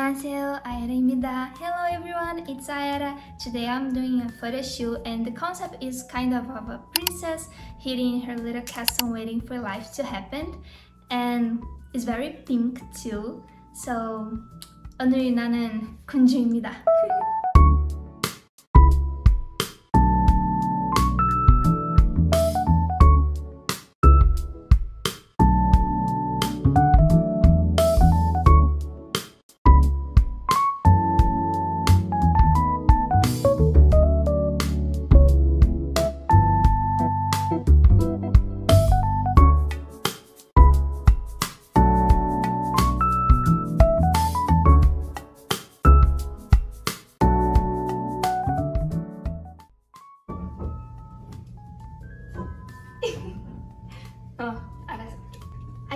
안녕하세요, 아야라입니다. Hello everyone, it's Ayara. Today I'm doing a photo shoot and the concept is kind of of a princess hitting her little castle waiting for life to happen and it's very pink too. So 오늘 나는 군주입니다.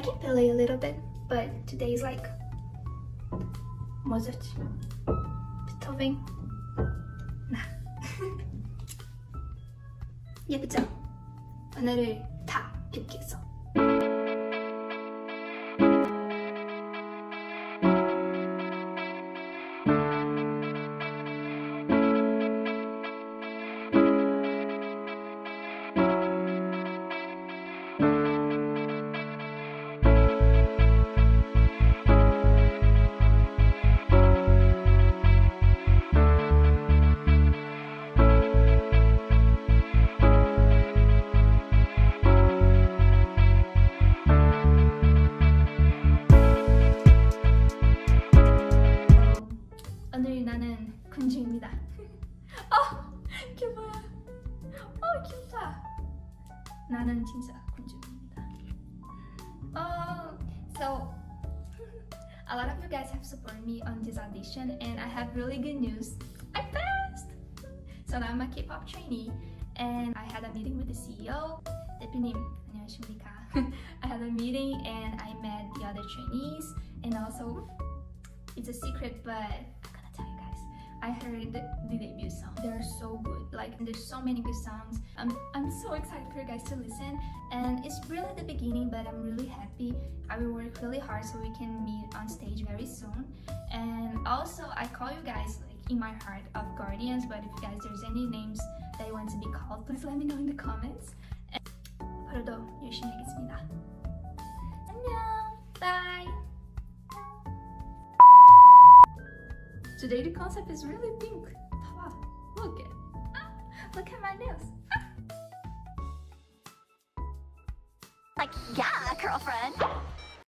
can play a little bit, but today is like Mozart, Beethoven. 나. 예쁘죠? 오늘을 다 뵙겠어. 오늘 나는 군주입니다. 어, 이게 뭐야? 어, 귀엽다. 나는 진짜 군주입니다. Oh, so a lot of you guys have supported me on this audition, and I have really good news. I passed. So now I'm a K-pop trainee, and I had a meeting with the CEO. 대표님, 안녕하십니까? I had a meeting and I met the other trainees, and also it's a secret, but I heard the debut song. They're so good. Like there's so many good songs. I'm I'm so excited for you guys to listen. And it's really the beginning, but I'm really happy. I will work really hard so we can meet on stage very soon. And also I call you guys like in my heart of guardians, but if you guys there's any names that you want to be called, please let me know in the comments. And Today the concept is really pink. Look at ah, look at my nails. Like, yeah, girlfriend.